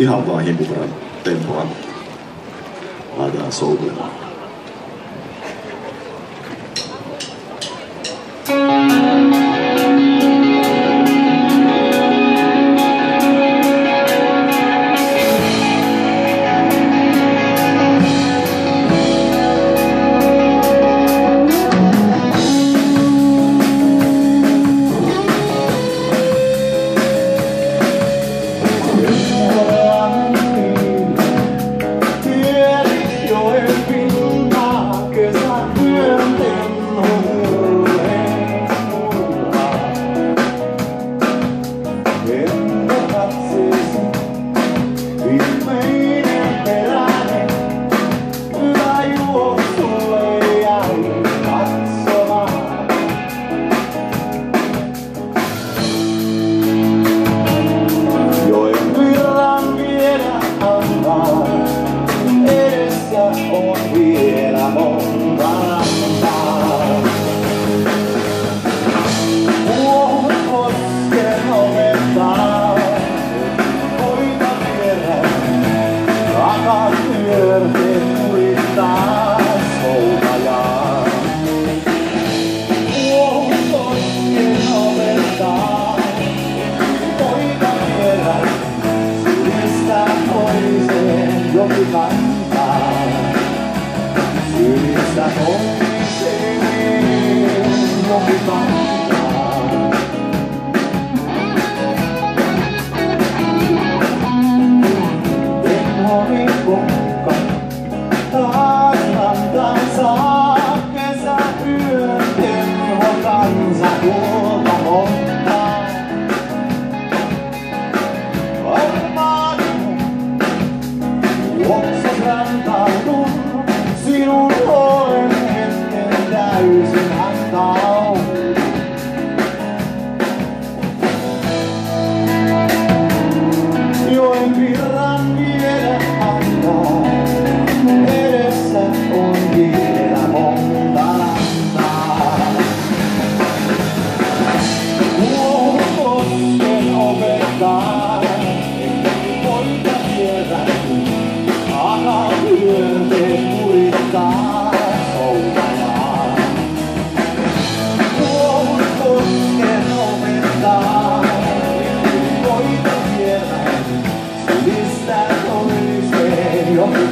ihan vaan himpun tempoa. Laitetaan Bye.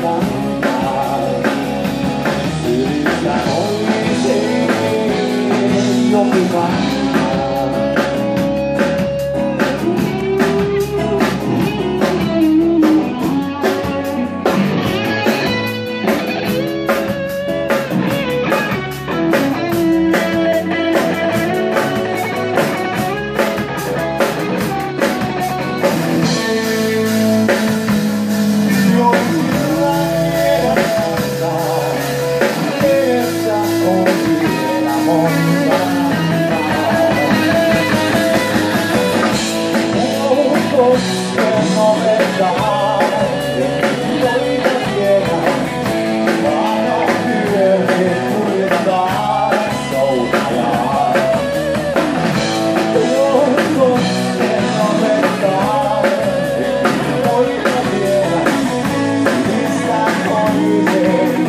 oh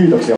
Kiitoksia.